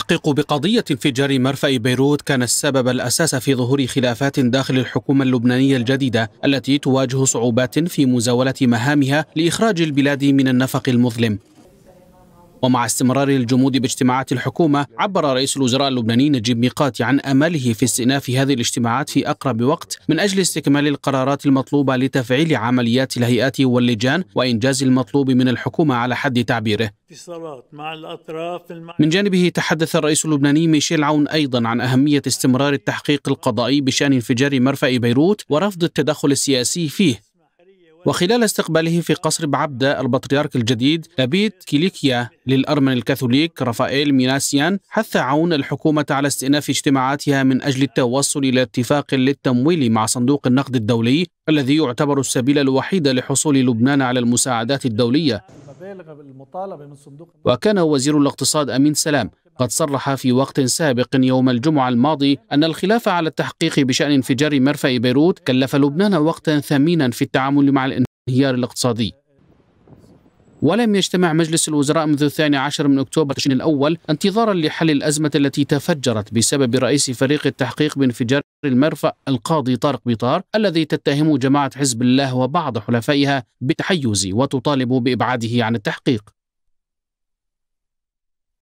التحقيق بقضية انفجار مرفأ بيروت كان السبب الأساس في ظهور خلافات داخل الحكومة اللبنانية الجديدة التي تواجه صعوبات في مزاولة مهامها لإخراج البلاد من النفق المظلم. ومع استمرار الجمود باجتماعات الحكومة عبر رئيس الوزراء اللبناني نجيب ميقاتي عن أمله في استئناف هذه الاجتماعات في أقرب وقت من أجل استكمال القرارات المطلوبة لتفعيل عمليات الهيئات واللجان وإنجاز المطلوب من الحكومة على حد تعبيره. من جانبه تحدث الرئيس اللبناني ميشيل عون أيضا عن أهمية استمرار التحقيق القضائي بشأن انفجار مرفأ بيروت ورفض التدخل السياسي فيه. وخلال استقباله في قصر بعبدة البطريرك الجديد لبيت كيليكيا للأرمن الكاثوليك رافائيل ميناسيان حث عون الحكومة على استئناف اجتماعاتها من أجل التوصل إلى اتفاق للتمويل مع صندوق النقد الدولي الذي يعتبر السبيل الوحيد لحصول لبنان على المساعدات الدولية. وكان وزير الاقتصاد أمين سلام قد صرح في وقت سابق يوم الجمعة الماضي أن الخلاف على التحقيق بشأن انفجار مرفأ بيروت كلف لبنان وقتا ثمينا في التعامل مع الانهيار الاقتصادي. ولم يجتمع مجلس الوزراء منذ الثاني عشر من أكتوبر تشرين الأول انتظارا لحل الأزمة التي تفجرت بسبب رئيس فريق التحقيق بانفجار المرفأ القاضي طارق بيطار الذي تتهم جماعة حزب الله وبعض حلفائها بالتحيز وتطالب بإبعاده عن التحقيق.